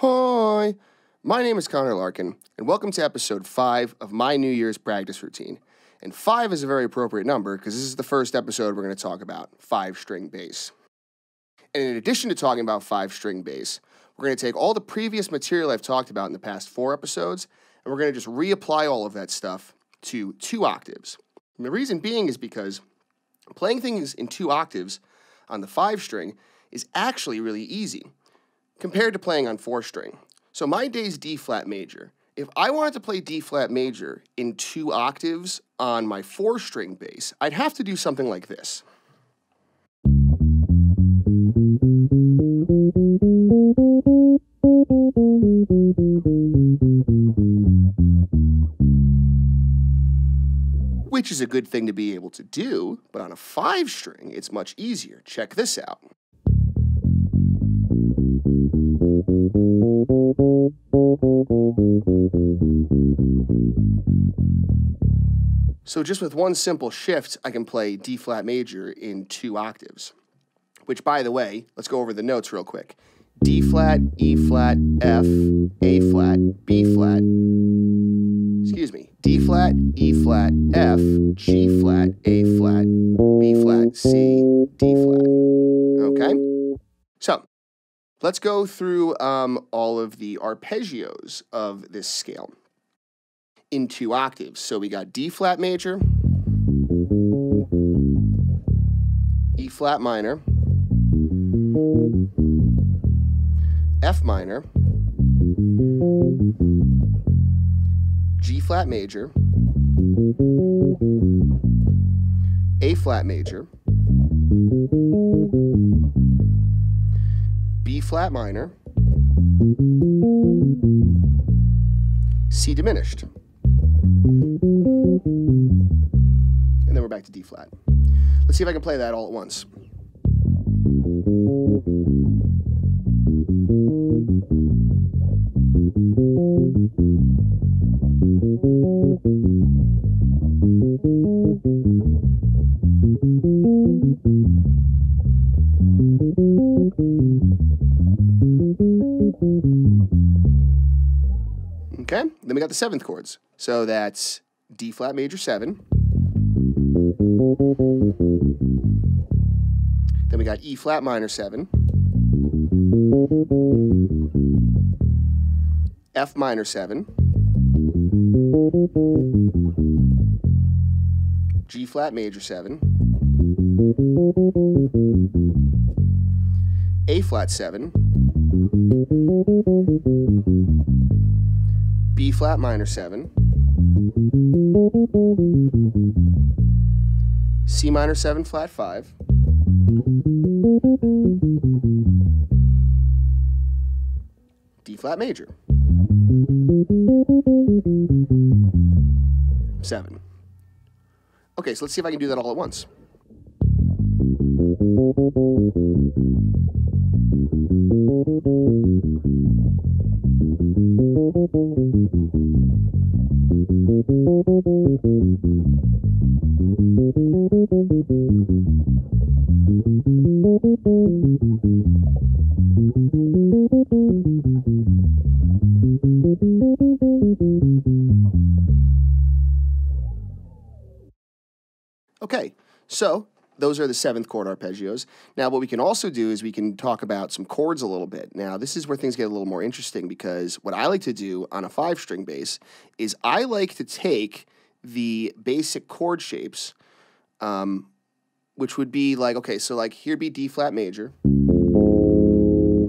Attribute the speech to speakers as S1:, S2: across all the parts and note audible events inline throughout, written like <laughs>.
S1: Hi, my name is Connor Larkin, and welcome to episode 5 of my New Year's practice routine. And 5 is a very appropriate number because this is the first episode we're going to talk about five string bass. And in addition to talking about five string bass, we're going to take all the previous material I've talked about in the past four episodes, and we're going to just reapply all of that stuff to two octaves. And the reason being is because playing things in two octaves on the five string is actually really easy compared to playing on four string. So my day's D flat major. If I wanted to play D flat major in two octaves on my four string bass, I'd have to do something like this. Which is a good thing to be able to do, but on a five string, it's much easier. Check this out. So just with one simple shift, I can play D flat major in two octaves. Which, by the way, let's go over the notes real quick. D flat, E flat, F, A flat, B flat. Excuse me. D flat, E flat, F, G flat, A flat, B flat, C, D flat. Okay? So, let's go through um, all of the arpeggios of this scale in two octaves. So we got D flat major, E flat minor, F minor, G flat major, A flat major, B flat minor, C diminished. And then we're back to D flat. Let's see if I can play that all at once. Okay, then we got the seventh chords. So that's D flat major seven. Then we got E flat minor seven. F minor seven. G flat major seven. A flat seven. B flat minor 7, C minor 7 flat 5, D flat major, 7. Okay, so let's see if I can do that all at once. So those are the seventh chord arpeggios. Now, what we can also do is we can talk about some chords a little bit. Now, this is where things get a little more interesting because what I like to do on a five string bass is I like to take the basic chord shapes, um, which would be like, okay, so like here be D flat major,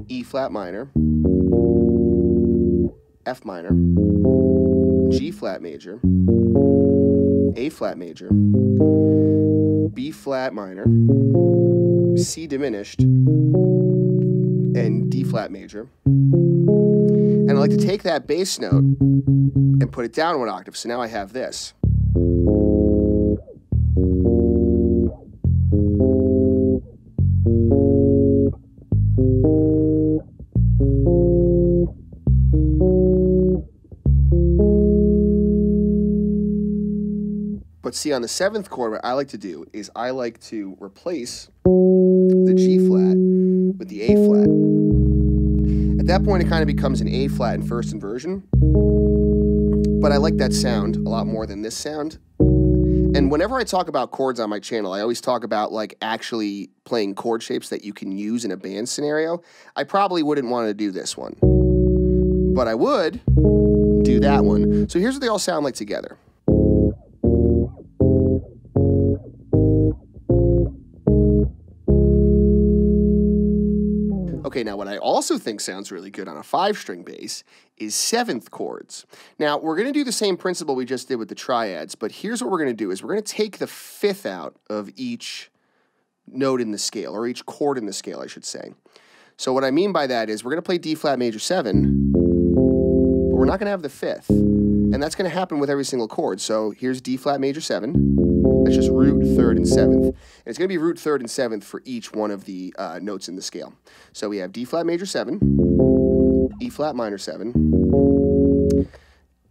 S1: E flat minor, F minor, G flat major, A flat major, B flat minor, C diminished, and D flat major. And I like to take that bass note and put it down one octave. So now I have this. See, on the seventh chord, what I like to do is I like to replace the G flat with the A flat. At At that point, it kind of becomes an A flat in first inversion. But I like that sound a lot more than this sound. And whenever I talk about chords on my channel, I always talk about like actually playing chord shapes that you can use in a band scenario. I probably wouldn't want to do this one, but I would do that one. So here's what they all sound like together. Okay, now what I also think sounds really good on a five string bass is seventh chords. Now, we're going to do the same principle we just did with the triads, but here's what we're going to do is we're going to take the fifth out of each note in the scale, or each chord in the scale, I should say. So what I mean by that is we're going to play D flat major 7, but we're not going to have the fifth. And that's going to happen with every single chord. So here's D flat major 7. That's just root, third, and seventh. And it's going to be root, third, and seventh for each one of the uh, notes in the scale. So we have D flat major 7, E flat minor 7,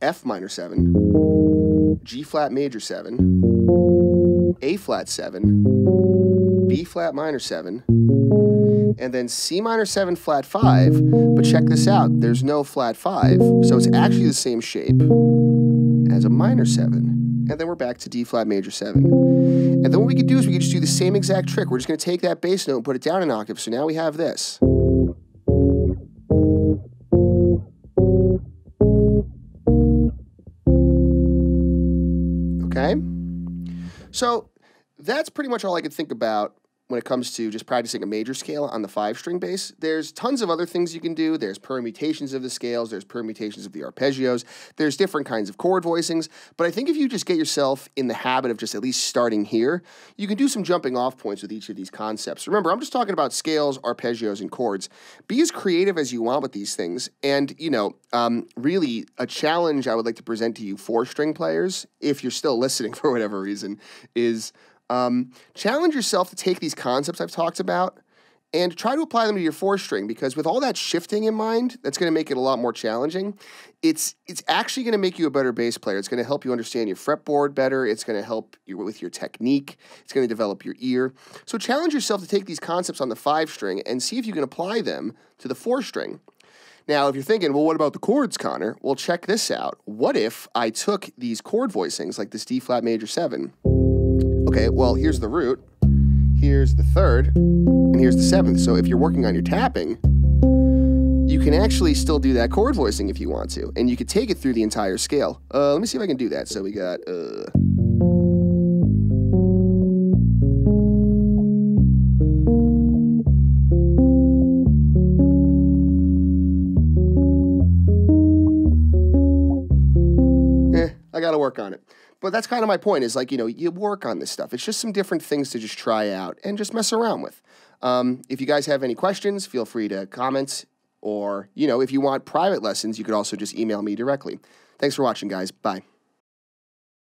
S1: F minor 7, G flat major 7, A flat 7, B flat minor 7, and then C minor 7 flat 5, but check this out, there's no flat 5, so it's actually the same shape as a minor 7. And then we're back to D flat major 7. And then what we could do is we could just do the same exact trick. We're just going to take that bass note and put it down an octave, so now we have this. Okay? So that's pretty much all I could think about when it comes to just practicing a major scale on the five string bass. There's tons of other things you can do. There's permutations of the scales, there's permutations of the arpeggios, there's different kinds of chord voicings. But I think if you just get yourself in the habit of just at least starting here, you can do some jumping off points with each of these concepts. Remember, I'm just talking about scales, arpeggios, and chords. Be as creative as you want with these things. And, you know, um, really, a challenge I would like to present to you four string players, if you're still listening <laughs> for whatever reason, is um, challenge yourself to take these concepts I've talked about and try to apply them to your four string because with all that shifting in mind, that's going to make it a lot more challenging. It's it's actually going to make you a better bass player. It's going to help you understand your fretboard better. It's going to help you with your technique. It's going to develop your ear. So challenge yourself to take these concepts on the five string and see if you can apply them to the four string. Now, if you're thinking, well, what about the chords, Connor? Well, check this out. What if I took these chord voicings, like this D flat major seven, Okay, well, here's the root, here's the third, and here's the seventh. So if you're working on your tapping, you can actually still do that chord voicing if you want to, and you could take it through the entire scale. Uh, let me see if I can do that. So we got. Uh, work on it. But that's kind of my point is like you know you work on this stuff. It's just some different things to just try out and just mess around with. Um, if you guys have any questions feel free to comment or you know if you want private lessons you could also just email me directly. Thanks for watching guys. Bye